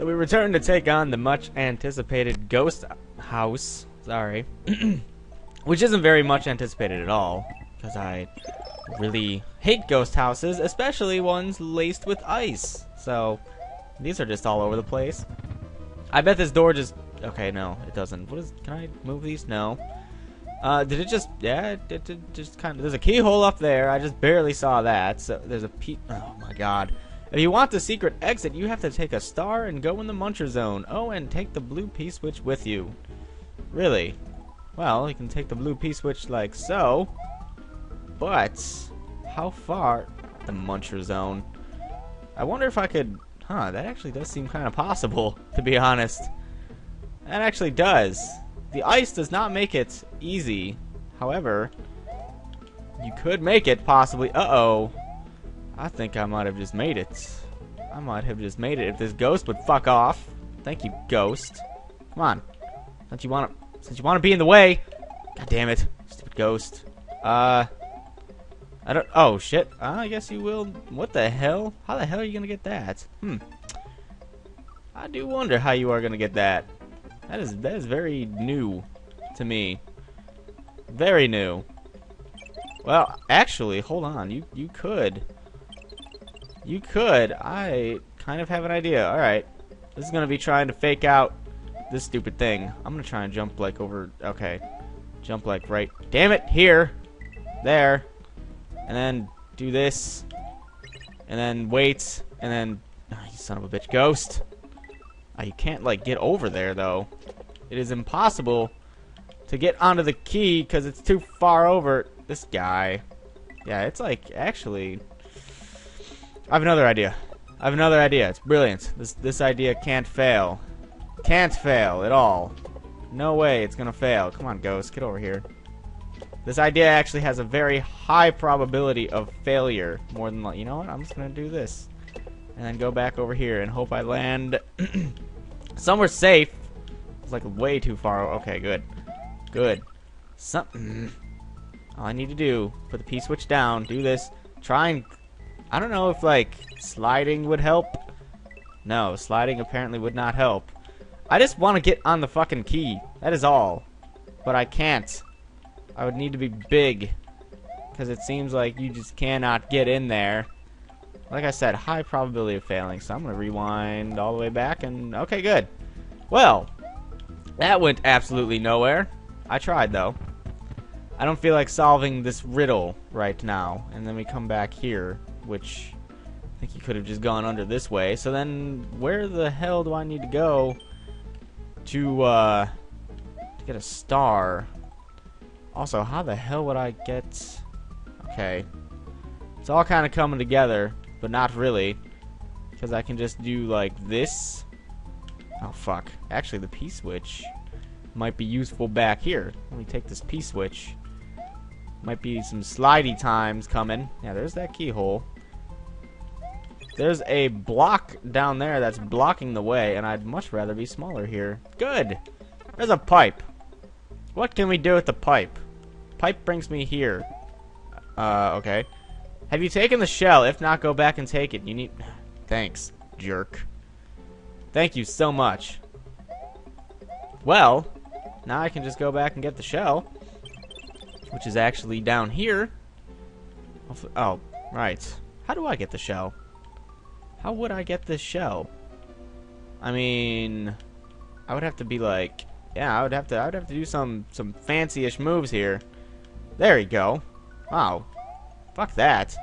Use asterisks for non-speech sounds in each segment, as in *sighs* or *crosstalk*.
So we return to take on the much anticipated ghost house. Sorry. *clears throat* Which isn't very much anticipated at all. Because I really hate ghost houses, especially ones laced with ice. So, these are just all over the place. I bet this door just... Okay, no, it doesn't. What is... Can I move these? No. Uh, did it just... Yeah, it, it, it just kind of... There's a keyhole up there. I just barely saw that. So, there's a pe... Oh, my God. If you want the secret exit, you have to take a star and go in the Muncher Zone. Oh, and take the blue P-switch with you. Really? Well, you can take the blue P-switch like so. But, how far? The Muncher Zone. I wonder if I could... Huh, that actually does seem kind of possible, *laughs* to be honest. That actually does. The ice does not make it easy. However, you could make it, possibly. Uh-oh. I think I might have just made it. I might have just made it if this ghost would fuck off. Thank you, ghost. Come on. Since you want to, since you want to be in the way. God damn it, stupid ghost. Uh, I don't. Oh shit. I guess you will. What the hell? How the hell are you gonna get that? Hmm. I do wonder how you are gonna get that. That is that is very new to me. Very new. Well, actually, hold on. You you could you could. I kind of have an idea. Alright. This is going to be trying to fake out this stupid thing. I'm going to try and jump like over... Okay. Jump like right... Damn it! Here! There. And then do this. And then wait. And then... Oh, you son of a bitch. Ghost! Oh, you can't like get over there though. It is impossible to get onto the key because it's too far over. This guy. Yeah, it's like actually I have another idea. I have another idea. It's brilliant. This this idea can't fail. Can't fail at all. No way it's gonna fail. Come on, Ghost. Get over here. This idea actually has a very high probability of failure. More than you know what? I'm just gonna do this. And then go back over here and hope I land *clears throat* somewhere safe. It's like way too far. Okay, good. Good. Something. *clears throat* All I need to do, put the P-switch down, do this, try and I don't know if, like, sliding would help. No, sliding apparently would not help. I just want to get on the fucking key. That is all. But I can't. I would need to be big. Because it seems like you just cannot get in there. Like I said, high probability of failing. So I'm going to rewind all the way back and... Okay, good. Well, that went absolutely nowhere. I tried, though. I don't feel like solving this riddle right now. And then we come back here which I think he could have just gone under this way. So then, where the hell do I need to go to, uh, to get a star? Also, how the hell would I get... Okay. It's all kind of coming together, but not really. Because I can just do, like, this. Oh, fuck. Actually, the P-switch might be useful back here. Let me take this P-switch. Might be some slidey times coming. Yeah, there's that keyhole. There's a block down there that's blocking the way, and I'd much rather be smaller here. Good! There's a pipe. What can we do with the pipe? Pipe brings me here. Uh, okay. Have you taken the shell? If not, go back and take it. You need... *sighs* Thanks, jerk. Thank you so much. Well, now I can just go back and get the shell which is actually down here. Oh, right. How do I get the shell? How would I get this shell? I mean, I would have to be like, yeah, I would have to, I would have to do some, some fancy-ish moves here. There you go. Wow. Fuck that.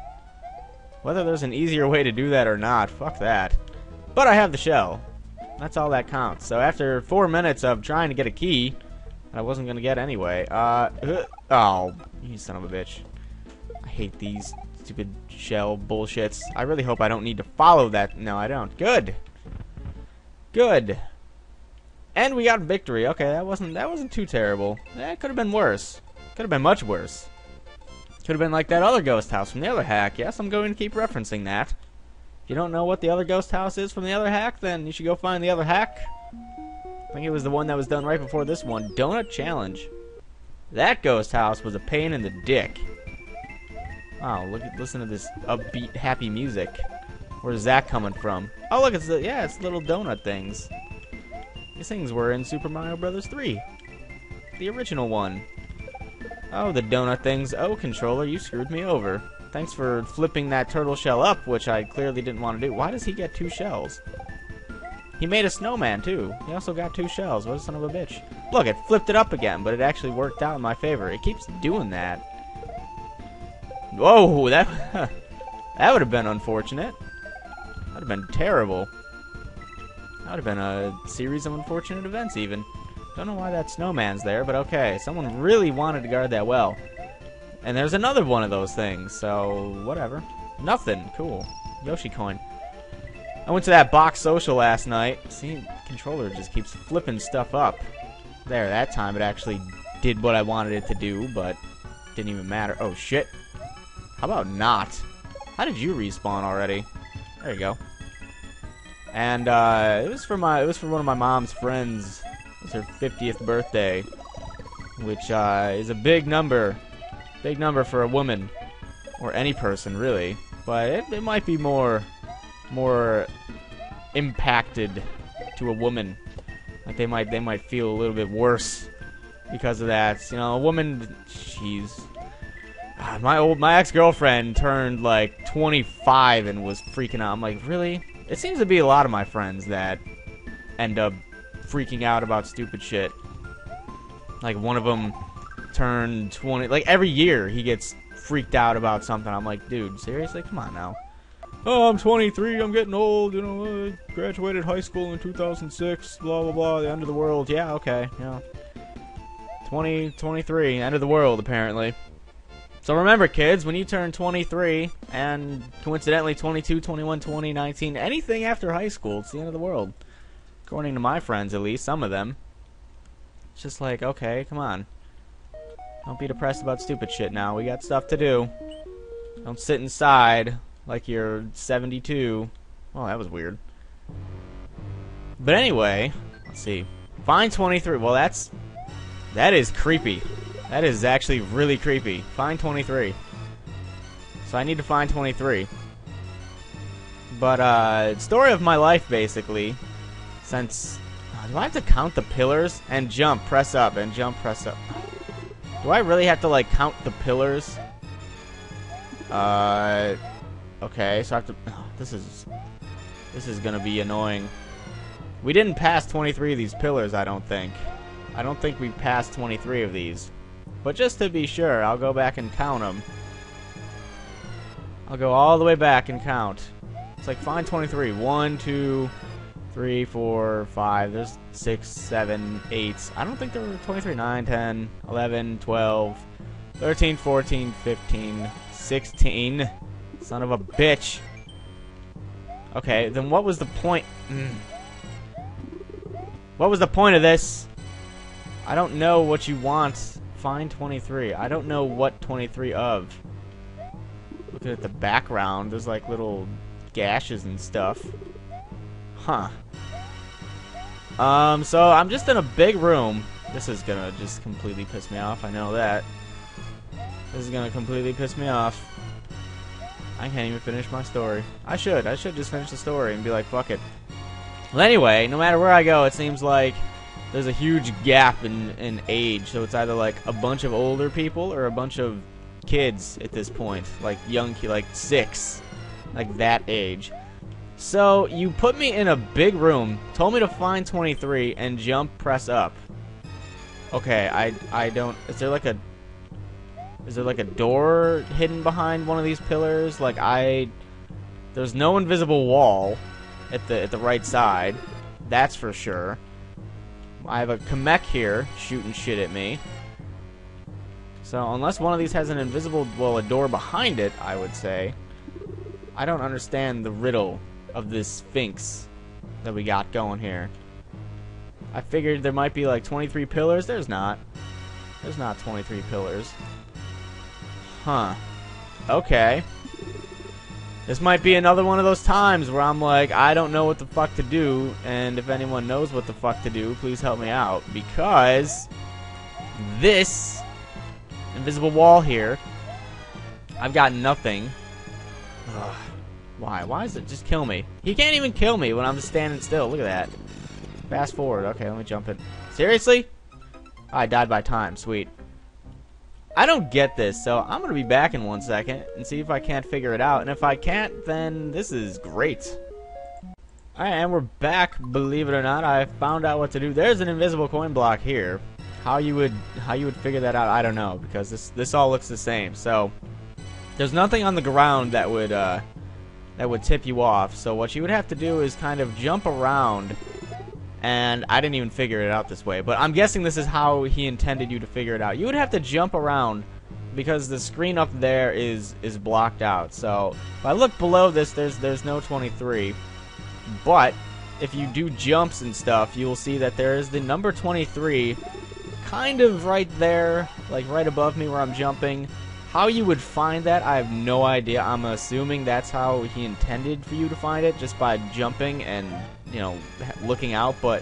Whether there's an easier way to do that or not, fuck that. But I have the shell. That's all that counts. So after four minutes of trying to get a key, I wasn't gonna get anyway. Uh, uh, oh, you son of a bitch. I hate these stupid shell bullshits. I really hope I don't need to follow that. No, I don't. Good. Good. And we got victory. Okay, that wasn't that wasn't too terrible. That could have been worse. Could have been much worse. Could have been like that other ghost house from the other hack. Yes, I'm going to keep referencing that. If you don't know what the other ghost house is from the other hack, then you should go find the other hack. I think it was the one that was done right before this one. Donut Challenge. That ghost house was a pain in the dick. Wow, look at listen to this upbeat, happy music. Where's that coming from? Oh, look, it's the, yeah, it's little donut things. These things were in Super Mario Brothers 3. The original one. Oh, the donut things. Oh, controller, you screwed me over. Thanks for flipping that turtle shell up, which I clearly didn't want to do. Why does he get two shells? He made a snowman, too. He also got two shells. What a son of a bitch. Look, it flipped it up again, but it actually worked out in my favor. It keeps doing that. Whoa, *laughs* that... that would have been unfortunate. That would have been terrible. That would have been a series of unfortunate events, even. Don't know why that snowman's there, but okay. Someone really wanted to guard that well. And there's another one of those things, so whatever. Nothing. Cool. Yoshi coin. I went to that box social last night. See, controller just keeps flipping stuff up. There, that time it actually did what I wanted it to do, but didn't even matter. Oh, shit. How about not? How did you respawn already? There you go. And uh, it was for my it was for one of my mom's friends It was her 50th birthday, which uh, is a big number. Big number for a woman. Or any person, really. But it, it might be more, more impacted to a woman. Like they might, they might feel a little bit worse because of that. You know, a woman, she's ah, my old my ex-girlfriend turned like 25 and was freaking out. I'm like, really? It seems to be a lot of my friends that end up freaking out about stupid shit. Like one of them turned 20. Like every year he gets freaked out about something. I'm like, dude, seriously? Come on now. Oh, I'm 23. I'm getting old. You know, I graduated high school in 2006. Blah blah blah. The end of the world. Yeah, okay. Yeah. 20, 23. End of the world, apparently. So remember, kids, when you turn 23 and coincidentally 22, 21, 20, 19, anything after high school, it's the end of the world. According to my friends, at least, some of them. It's just like, okay, come on. Don't be depressed about stupid shit now. We got stuff to do. Don't sit inside like you're 72. Well, that was weird. But anyway, let's see. Find 23. Well, that's... That is creepy. That is actually really creepy. Find 23. So I need to find 23. But, uh, story of my life, basically, since... Uh, do I have to count the pillars? And jump, press up, and jump, press up. Do I really have to, like, count the pillars? Uh... Okay, so I have to... *sighs* This is... This is gonna be annoying. We didn't pass 23 of these pillars, I don't think. I don't think we passed 23 of these. But just to be sure, I'll go back and count them. I'll go all the way back and count. It's like, find 23. 1, 2, three, four, five. There's six, seven, eight. I don't think there were 23, 9, 10, 11, 12, 13, 14, 15, 16. Son of a bitch. Okay, then what was the point? Mm. What was the point of this? I don't know what you want. Find 23. I don't know what 23 of. Looking at the background, there's like little gashes and stuff. Huh. Um, so I'm just in a big room. This is gonna just completely piss me off, I know that. This is gonna completely piss me off. I can't even finish my story. I should. I should just finish the story and be like, fuck it. Well, anyway, no matter where I go, it seems like there's a huge gap in, in age. So it's either like a bunch of older people or a bunch of kids at this point. Like young, like six. Like that age. So, you put me in a big room, told me to find 23, and jump, press up. Okay, I, I don't... Is there like a... Is there like a door hidden behind one of these pillars? Like, I... There's no invisible wall at the, at the right side. That's for sure. I have a Kamek here shooting shit at me. So, unless one of these has an invisible... Well, a door behind it, I would say. I don't understand the riddle of this Sphinx that we got going here. I figured there might be like 23 pillars. There's not. There's not 23 pillars. Huh. Okay. This might be another one of those times where I'm like, I don't know what the fuck to do, and if anyone knows what the fuck to do, please help me out. Because this invisible wall here, I've got nothing. Ugh. Why? Why is it? Just kill me. He can't even kill me when I'm just standing still. Look at that. Fast forward. Okay, let me jump it. Seriously? I died by time. Sweet. I don't get this, so I'm going to be back in one second and see if I can't figure it out. And if I can't, then this is great. Alright, and we're back, believe it or not. I found out what to do. There's an invisible coin block here. How you would how you would figure that out, I don't know, because this this all looks the same. So there's nothing on the ground that would uh, that would tip you off. So what you would have to do is kind of jump around and I didn't even figure it out this way, but I'm guessing this is how he intended you to figure it out. You would have to jump around because the screen up there is is blocked out. So if I look below this, there's there's no 23, but if you do jumps and stuff, you will see that there is the number 23 kind of right there, like right above me where I'm jumping. How you would find that, I have no idea. I'm assuming that's how he intended for you to find it, just by jumping and you know, looking out, but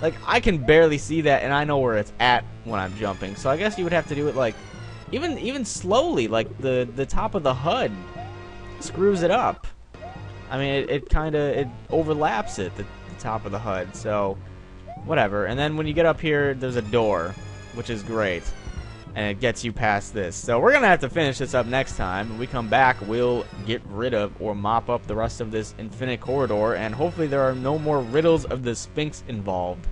like I can barely see that, and I know where it's at when I'm jumping. So I guess you would have to do it like even even slowly, like the the top of the HUD screws it up. I mean, it, it kind of it overlaps it the, the top of the HUD. So whatever. And then when you get up here, there's a door, which is great and it gets you past this. So we're going to have to finish this up next time. When we come back, we'll get rid of or mop up the rest of this infinite corridor, and hopefully there are no more riddles of the Sphinx involved.